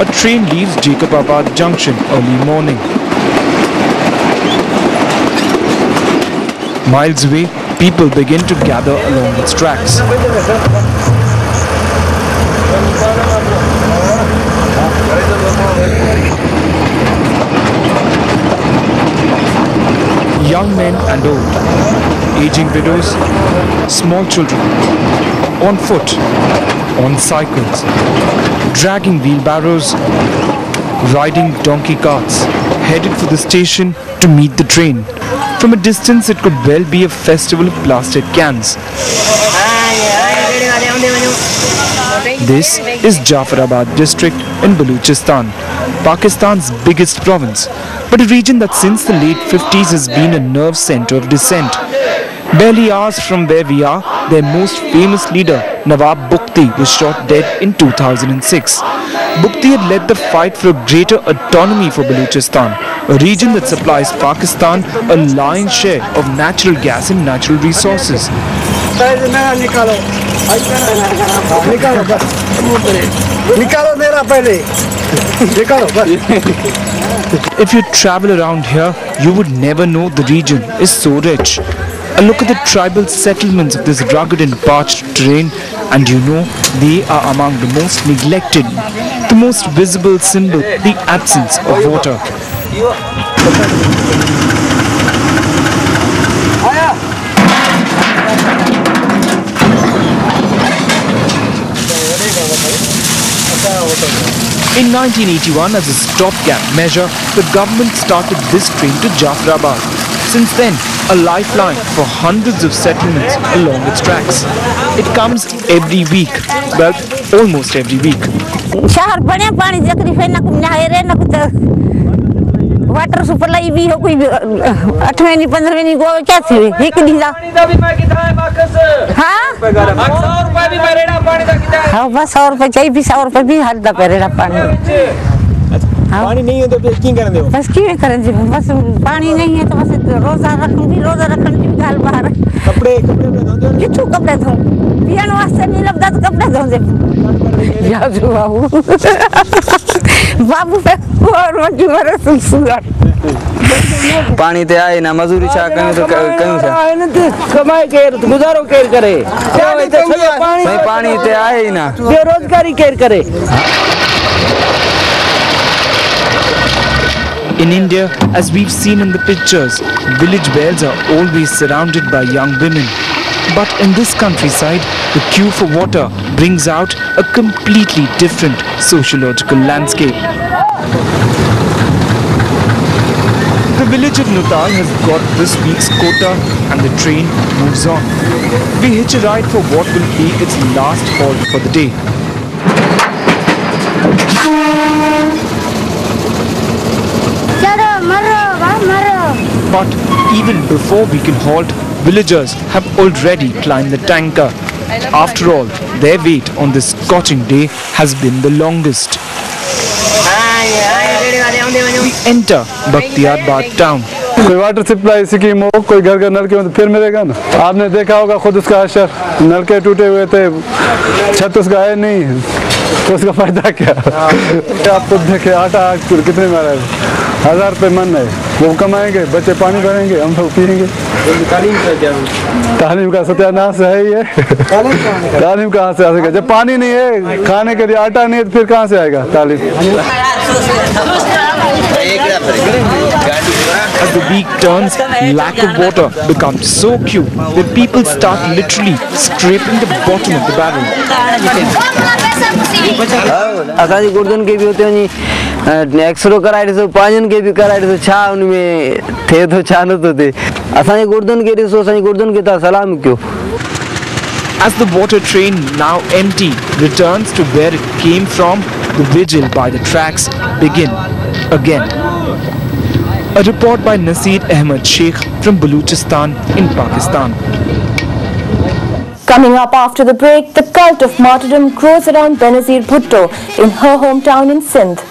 a train leaves Jacobabad junction early morning. Miles away, people begin to gather along its tracks. Young men and old, aging widows, small children, on foot, on cycles, dragging wheelbarrows, riding donkey carts, headed for the station to meet the train. From a distance, it could well be a festival of plastic cans. This is Jafarabad district in Baluchistan, Pakistan's biggest province, but a region that since the late 50s has been a nerve center of dissent. Barely hours from where we are, their most famous leader, Nawab Bugti, was shot dead in 2006. Bugti had led the fight for greater autonomy for Balochistan, a region that supplies Pakistan a lion's share of natural gas and natural resources. if you travel around here, you would never know the region is so rich. A look at the tribal settlements of this rugged and parched terrain, and you know they are among the most neglected. The most visible symbol, the absence of water. In 1981, as a stopgap measure, the government started this train to Jafarabad. Since then, a lifeline for hundreds of settlements along its tracks. It comes every week, well, almost every week. शहर बने पानी जकरी फे न कुछ नहरे न कुछ water supply भी हो कोई अठवें नहीं पंद्रहवें नहीं गो क्या थी एक ढीला हाँ हाँ बस सौ रुपये चाहिए भी सौ रुपये भी हर दा पेरेड़ा पानी हाँ पानी नहीं है तो फिर क्यों करन दे बस क्यों करन दे बस पानी नहीं है तो बस रोजा रखूँगी रोजा रखन की गाल बाहर कपड़े कपड़े धो दो किछु कपड़े धो पियन वास्ते नहीं लगदा तो कपड़े धो दे या जो बाबू बाबू और मजू मारे सुसुगार पानी ते आए ना मजूरी छा कने तो कयूं छा आए ना ते कमाई केर गुजारो केर करे पानी ते आए ना बेरोजगारी केर करे In India, as we've seen in the pictures, village bells are always surrounded by young women. But in this countryside, the queue for water brings out a completely different sociological landscape. The village of Nutal has got this week's quota and the train moves on. We hitch a ride for what will be its last halt for the day. But even before we can halt, villagers have already climbed the tanker. After all, their wait on this scorching day has been the longest. We enter Bakhtiarabad town. कोई water supply scheme हो कोई घर घर नलके हो तो फिर मिलेगा ना आपने देखा होगा खुद उसका असर नलके टूटे हुए थे छत उसका है नहीं तो उसका फ़ायदा क्या आप खुद देखे आटा आज कितने में आ रहा है हज़ार रुपये मन है वो कमाएँगे बच्चे पानी भरेंगे हम लोग पियेंगे तालीम का सत्यानाश है ही है तालीम कहाँ से आ सकेगा जब पानी नहीं है खाने के लिए आटा नहीं है तो फिर कहाँ से आएगा तालीम As the week turns, lack of water becomes so acute that people start literally scraping the bottom of the barrel. असांजी गुर्दनि खे बि हुते वञी एक्सरो कराए ॾिसो पंहिंजनि खे बि कराए ॾिसो छा उनमें थिए थो छा नथो थिए असांजी गुर्दनि खे ॾिसो असांजी गुर्दनि खे तव्हां सलाम कयो As the water train, now empty, returns to where it came from, the vigil by the tracks begin again. A report by Nasir Ahmed Sheikh from Baluchistan in Pakistan. Coming up after the break, the cult of martyrdom grows around Benazir Bhutto in her hometown in Sindh.